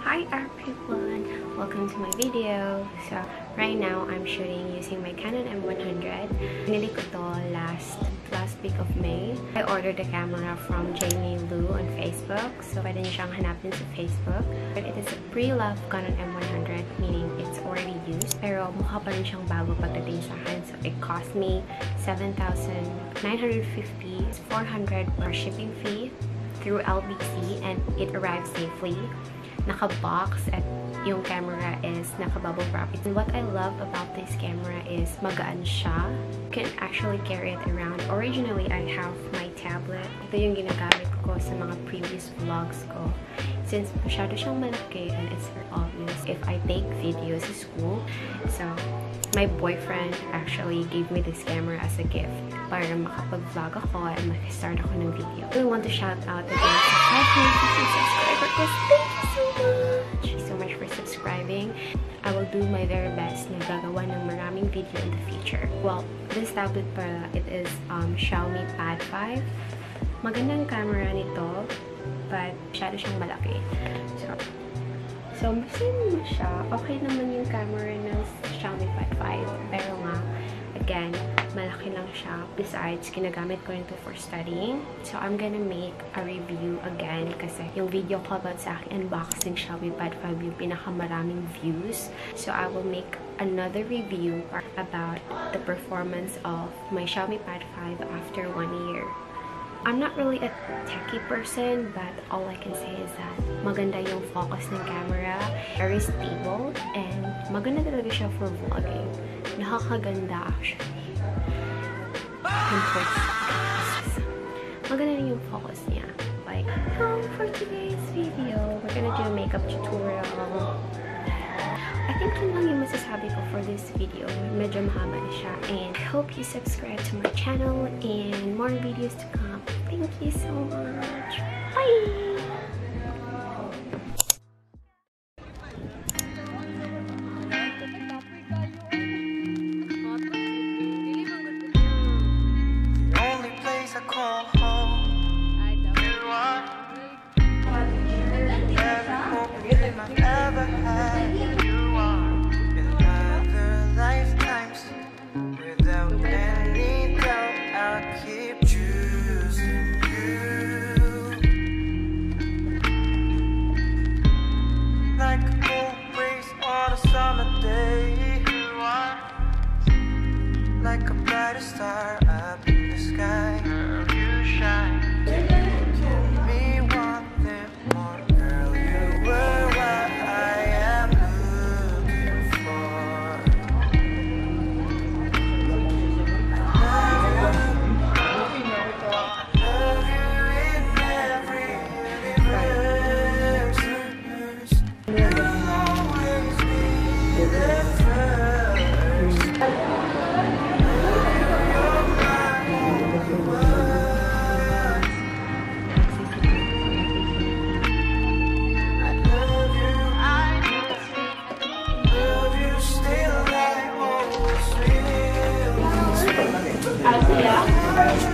Hi everyone! Welcome to my video. So, right now, I'm shooting using my Canon M100. Pinili ko to last last week of May. I ordered the camera from Jamie Lou on Facebook. So, pwede niyo siyang hanapin sa Facebook. But it is a pre-loved Canon M100, meaning it's already used. Pero mukha pa rin siyang bago pagdating sa akin. So, it cost me 7,950 400 per shipping fee through LBC and it arrived safely. Naka-box at yung camera is naka-bubble wrap. And what I love about this camera is magaan siya. You can actually carry it around. Originally, I have my tablet. Ito yung ginagamit ko sa mga previous vlogs ko. Since masyado siyang malaki and it's very obvious if I take videos sa school. So, my boyfriend actually gave me this camera as a gift para makapag-vlog ako and mag-start ako ng video. I want to shout out again sa 550 subscriber ko. Thank you so much! Thank you so much for subscribing. I will do my very best na gagawa ng maraming video in the future. Well, this tablet para, it is um, Xiaomi Pad 5. Magandang camera nito, but masyado siyang malaki. So, So, masin mo siya. Okay naman yung camera ng Xiaomi Pad 5. Pero nga, again, malaki lang siya. Besides, ginagamit ko rin to for studying. So, I'm gonna make a review again kasi yung video ko about sa akin unboxing Xiaomi Pad 5 yung pinakamaraming views. So, I will make another review about the performance of my Xiaomi Pad 5 after one year. I'm not really a techie person, but all I can say is that maganda yung focus ng camera, very stable, and maganda talaga siya for vlogging. Nakakaganda actually. Maganda rin yung focus niya. Like, oh, for today's video, we're gonna do a makeup tutorial. Yun lang yung masasabi ko for this video. Medyo mahaba na siya. And I hope you subscribe to my channel and more videos to come. Thank you so much. Bye! Yeah.